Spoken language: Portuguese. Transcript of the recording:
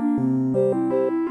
Música